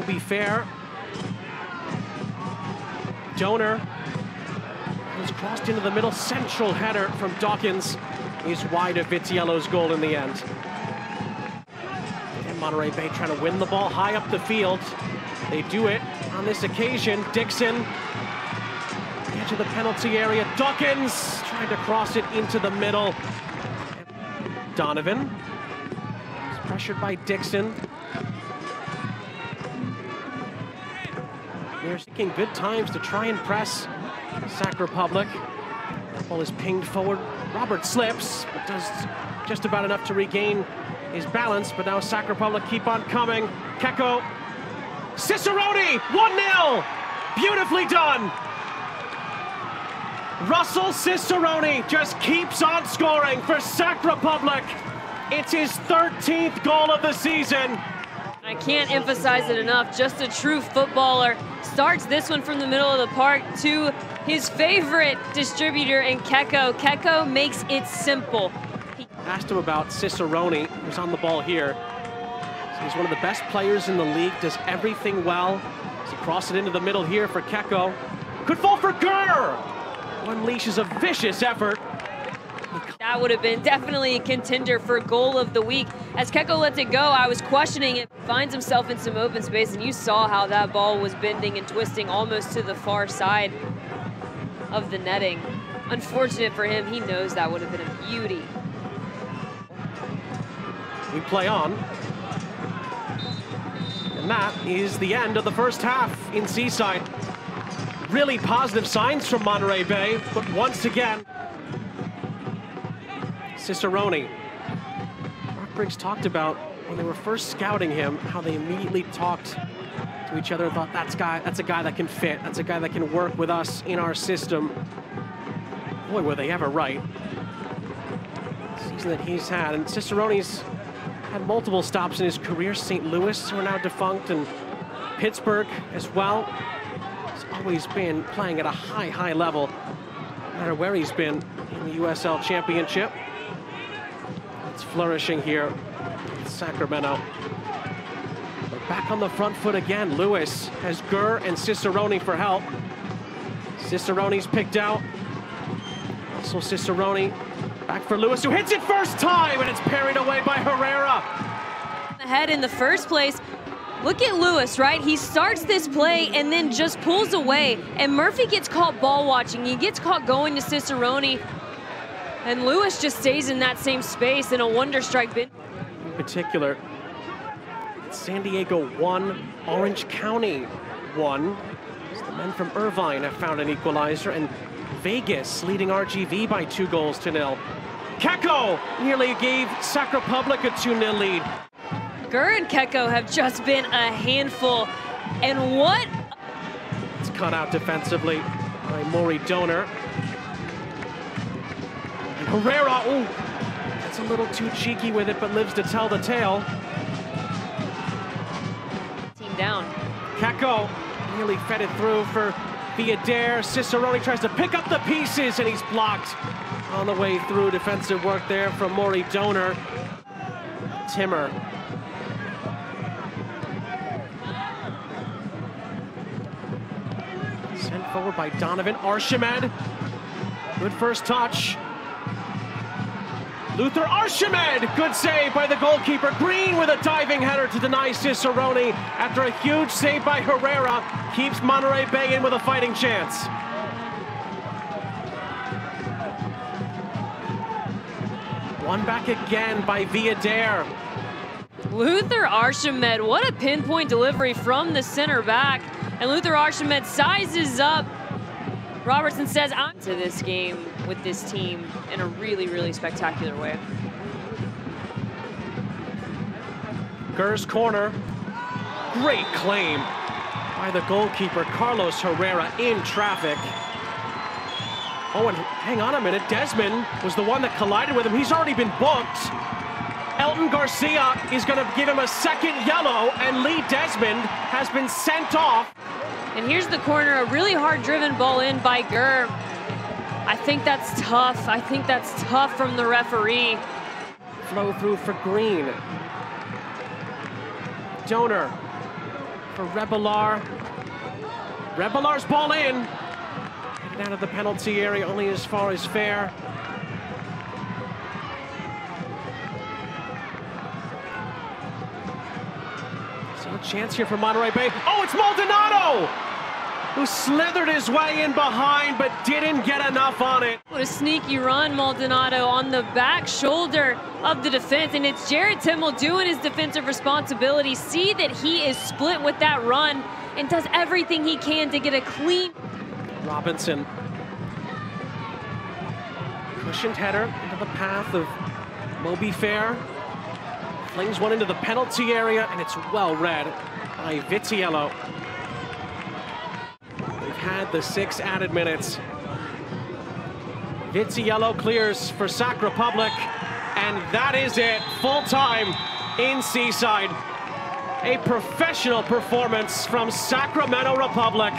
Toby Fehr. Doner has crossed into the middle. Central header from Dawkins. He's wide of Vitiello's goal in the end. And Monterey Bay trying to win the ball high up the field. They do it on this occasion. Dixon, of the penalty area. Dawkins trying to cross it into the middle. Donovan is pressured by Dixon. They're taking good times to try and press Sac Republic. Ball is pinged forward. Robert slips, but does just about enough to regain his balance. But now Sac Republic keep on coming. Keko. Cicerone, 1-0. Beautifully done. Russell Cicerone just keeps on scoring for Sac Republic. It's his 13th goal of the season. I can't emphasize it enough. Just a true footballer. Starts this one from the middle of the park to his favorite distributor in Keko. Keko makes it simple. Asked him about Cicerone, who's on the ball here. So he's one of the best players in the league, does everything well. As he crosses it into the middle here for Keko. Could fall for Gurr! Unleashes a vicious effort. That would have been definitely a contender for goal of the week. As Keko lets it go, I was questioning it. Finds himself in some open space, and you saw how that ball was bending and twisting almost to the far side of the netting. Unfortunate for him, he knows that would have been a beauty. We play on. And that is the end of the first half in Seaside. Really positive signs from Monterey Bay, but once again, Cicerone. Mark Briggs talked about when they were first scouting him, how they immediately talked to each other and thought, that's, guy, that's a guy that can fit. That's a guy that can work with us in our system. Boy, were they ever right. Season that he's had. And Cicerone's had multiple stops in his career. St. Louis, who are now defunct, and Pittsburgh as well. He's always been playing at a high, high level, no matter where he's been in the USL Championship. Flourishing here Sacramento. Back on the front foot again. Lewis has Gurr and Cicerone for help. Cicerone's picked out. Also Cicerone back for Lewis, who hits it first time, and it's parried away by Herrera. Ahead in the first place. Look at Lewis, right? He starts this play and then just pulls away. And Murphy gets caught ball watching. He gets caught going to Cicerone. And Lewis just stays in that same space in a wonder strike bid. In particular, San Diego won, Orange County won. the men from Irvine have found an equalizer, and Vegas leading RGV by two goals to nil. Keko nearly gave Sac Republic a 2-0 lead. Gurr and Keko have just been a handful. And what? It's cut out defensively by Morey Doner. Herrera, ooh, that's a little too cheeky with it, but lives to tell the tale. Team down. Keko nearly fed it through for Villader. Cicerone tries to pick up the pieces, and he's blocked on the way through. Defensive work there from Morey Doner. Timmer. Sent forward by Donovan Archimede. Good first touch. Luther Archimede, good save by the goalkeeper. Green with a diving header to deny Cicerone after a huge save by Herrera. Keeps Monterey Bay in with a fighting chance. One back again by Villader. Luther Archimede, what a pinpoint delivery from the center back. And Luther Archimede sizes up. Robertson says, I'm to this game with this team in a really, really spectacular way. Gurr's corner. Great claim by the goalkeeper, Carlos Herrera, in traffic. Oh, and hang on a minute. Desmond was the one that collided with him. He's already been booked. Elton Garcia is going to give him a second yellow, and Lee Desmond has been sent off. And here's the corner, a really hard driven ball in by Gurr. I think that's tough. I think that's tough from the referee. Flow through for Green. Doner for Rebollar. Rebollar's ball in. Out of the penalty area, only as far as Fehr. Chance here for Monterey Bay. Oh, it's Maldonado! Who slithered his way in behind but didn't get enough on it. What a sneaky run, Maldonado, on the back shoulder of the defense. And it's Jared Timmer doing his defensive responsibility. See that he is split with that run and does everything he can to get a clean. Robinson. Cushioned header into the path of Mobi Fehr. One into the penalty area, and it's well read by Vitiello. We've had the six added minutes. Vitiello clears for Sac Republic, and that is it. Full time in Seaside. A professional performance from Sacramento Republic.